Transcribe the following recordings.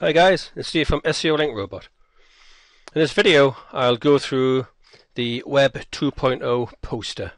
Hi guys, it's Steve from SEO Link Robot. In this video I'll go through the Web 2.0 poster.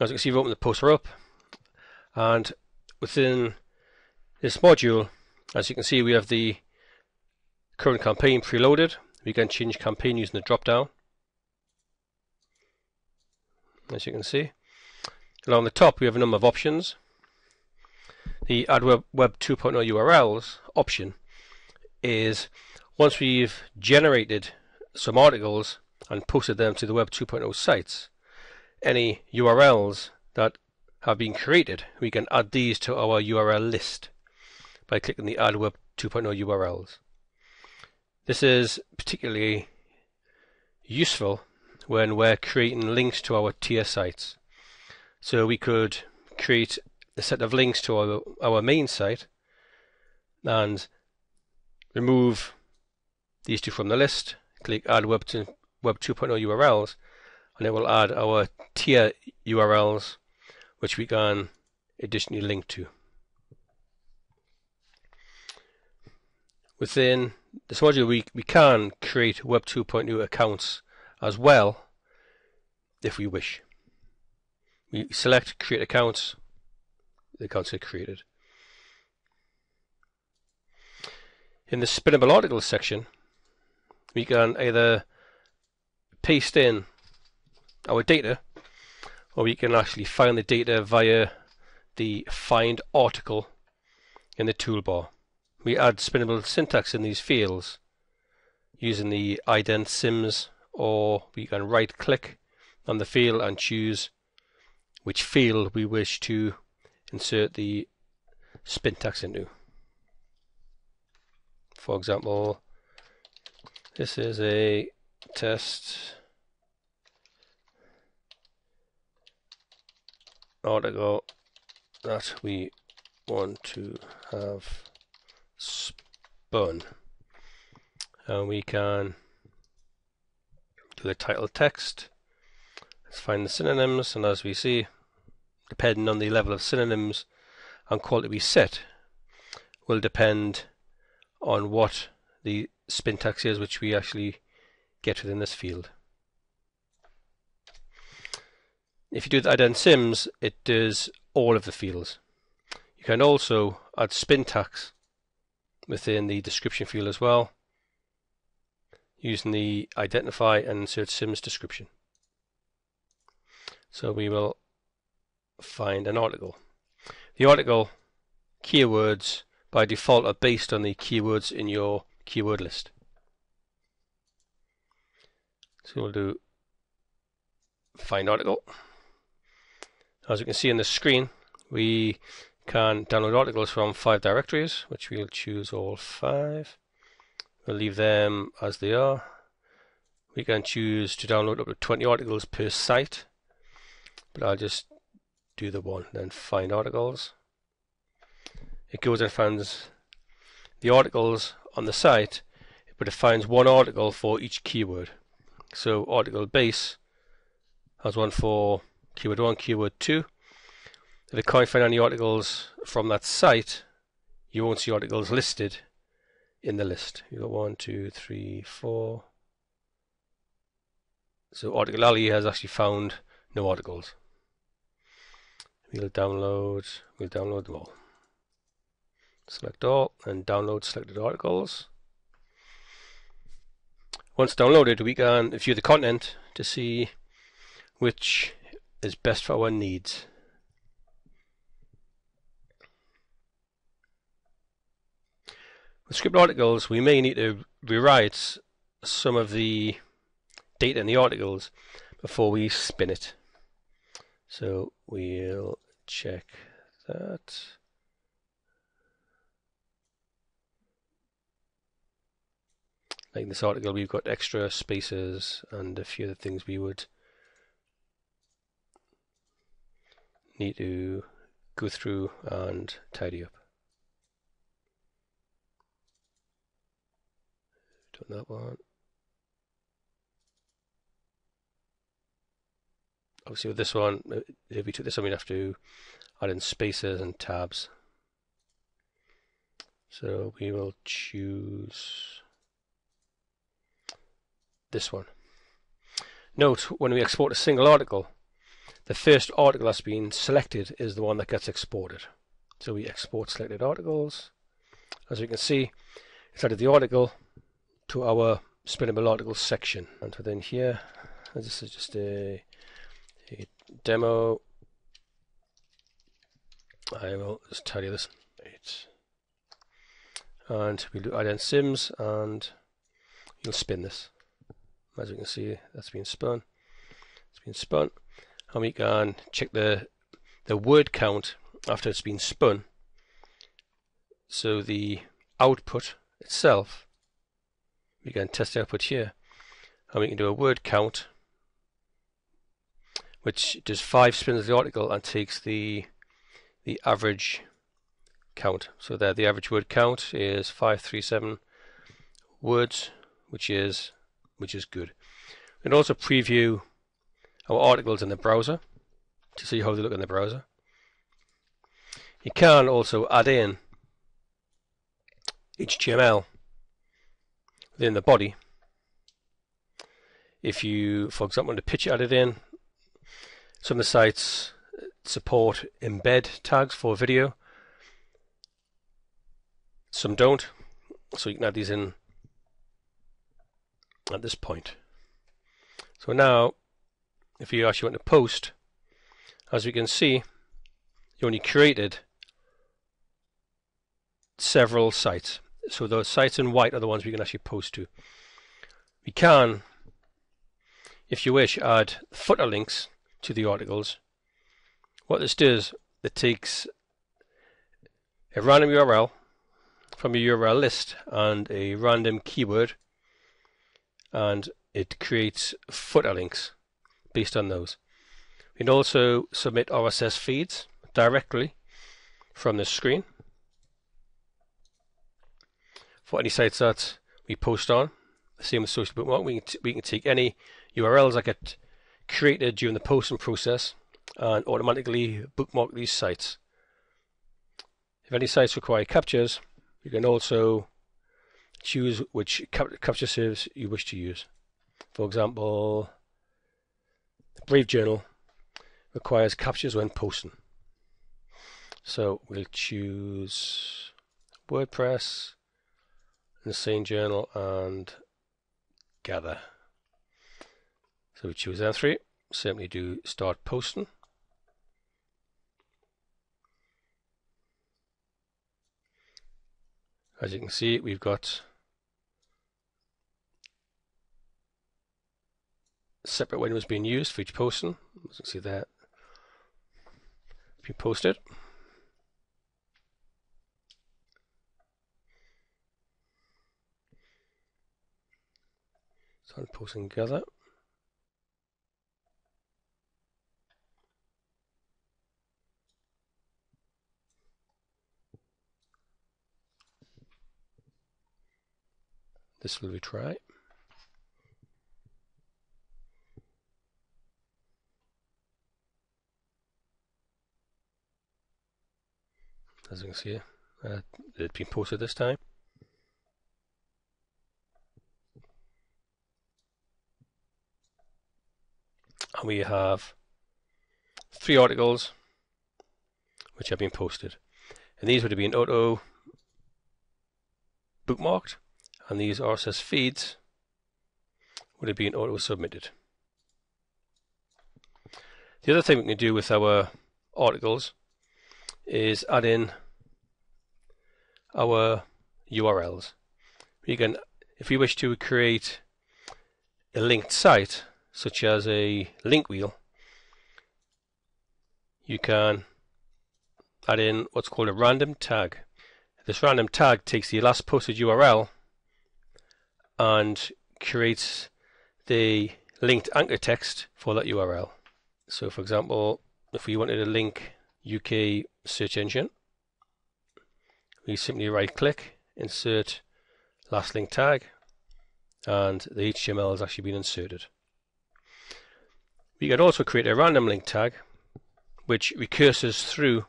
As you can see we've opened the poster up and within this module as you can see we have the current campaign preloaded. We can change campaign using the drop down as you can see. Along the top we have a number of options the Add Web, Web 2.0 URLs option is once we've generated some articles and posted them to the Web 2.0 sites, any URLs that have been created, we can add these to our URL list by clicking the Add Web 2.0 URLs. This is particularly useful when we're creating links to our tier sites. So we could create a set of links to our, our main site and remove these two from the list, click add web, to, web 2.0 URLs and it will add our tier URLs which we can additionally link to. Within this module we, we can create Web 2.0 accounts as well if we wish. We select create accounts the are created. In the spinnable article section, we can either paste in our data or we can actually find the data via the find article in the toolbar. We add spinnable syntax in these fields using the ident sims or we can right click on the field and choose which field we wish to insert the syntax into. For example, this is a test article that we want to have spun and we can do the title text let's find the synonyms and as we see depending on the level of synonyms and quality we set, will depend on what the syntax is which we actually get within this field. If you do the ident sims, it does all of the fields. You can also add syntax within the description field as well using the identify and insert sims description. So we will find an article. The article keywords by default are based on the keywords in your keyword list. So we'll do find article. As you can see on the screen, we can download articles from five directories, which we'll choose all five. We'll leave them as they are. We can choose to download up to 20 articles per site, but I'll just do the one, then find articles. It goes and finds the articles on the site, but it finds one article for each keyword. So article base has one for keyword 1, keyword 2. If it can't find any articles from that site, you won't see articles listed in the list. You've got one, two, three, four. So article alley has actually found no articles. We'll download, we'll download them all. Select all and download selected articles. Once downloaded, we can view the content to see which is best for our needs. With script articles, we may need to rewrite some of the data in the articles before we spin it. So we'll check that. Like in this article, we've got extra spaces and a few other things we would need to go through and tidy up. Done that one. Obviously with this one, uh, if we took this one, we'd have to add in spaces and tabs. So we will choose this one. Note when we export a single article, the first article that's been selected is the one that gets exported. So we export selected articles. As you can see, it's added the article to our spinnable articles section. And within here, this is just a demo. I will just tell you this. Right. And we'll do ident sims and you'll spin this. As you can see, that's been spun. It's been spun. And we can check the the word count after it's been spun. So the output itself, we can test the output here. And we can do a word count, which does five spins of the article and takes the the average count. So there, the average word count is 537 words, which is which is good. We can also preview our articles in the browser to see how they look in the browser. You can also add in HTML within the body. If you, for example, want a picture added in, some of the sites support embed tags for video. Some don't, so you can add these in at this point. So now, if you actually want to post, as we can see, you only created several sites. So those sites in white are the ones we can actually post to. We can, if you wish, add footer links to the articles. What this does, it takes a random URL from a URL list and a random keyword and it creates footer links based on those. We can also submit RSS feeds directly from the screen for any sites that we post on. The same with social bookmark. We can, we can take any URLs that get created during the posting process and automatically bookmark these sites. If any sites require captchas, you can also choose which captcha service you wish to use. For example, Brave Journal requires captchas when posting. So we'll choose WordPress, Insane Journal, and Gather. So we choose M3, simply do start posting. As you can see, we've got separate windows being used for each posting. As you can see that being posted. Start posting together. This will retry. As you can see, uh, it's been posted this time. And we have three articles which have been posted. And these would have been auto bookmarked and these RSS feeds would have been auto-submitted. The other thing we can do with our articles is add in our URLs. We can, if we wish to create a linked site, such as a link wheel, you can add in what's called a random tag. This random tag takes the last posted URL and creates the linked anchor text for that URL. So for example, if we wanted to link UK search engine, we simply right click, insert last link tag, and the HTML has actually been inserted. We can also create a random link tag which recurses through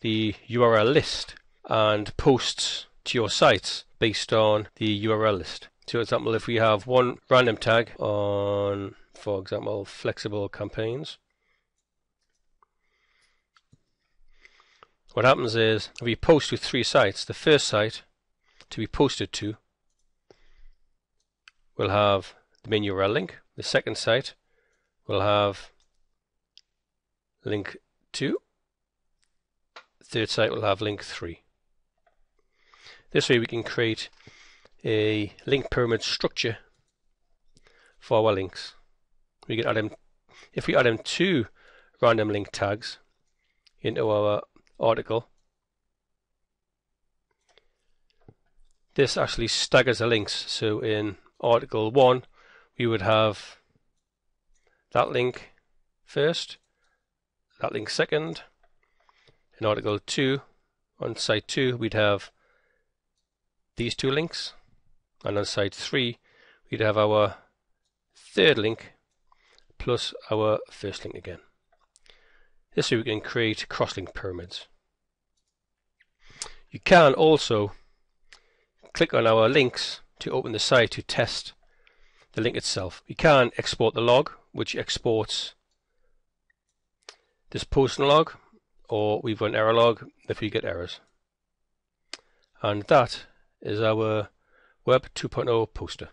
the URL list and posts to your sites based on the URL list. So, for example, if we have one random tag on, for example, flexible campaigns, what happens is if we post to three sites. The first site to be posted to will have the main URL link. The second site will have link 2. Third site will have link 3. This way we can create a link pyramid structure for our links. We can add them, if we add them two random link tags into our article, this actually staggers the links. So in article 1 we would have that link first, that link second. In article 2 on site 2 we'd have these two links and on side 3 we'd have our third link plus our first link again. This way we can create cross-link pyramids. You can also click on our links to open the site to test the link itself. We can export the log which exports this posting log or we've got an error log if we get errors. And that is our Web 2.0 poster.